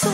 so